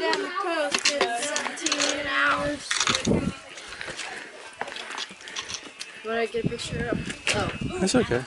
down the coast in 17 hours. Want I get a picture of? Oh. That's okay.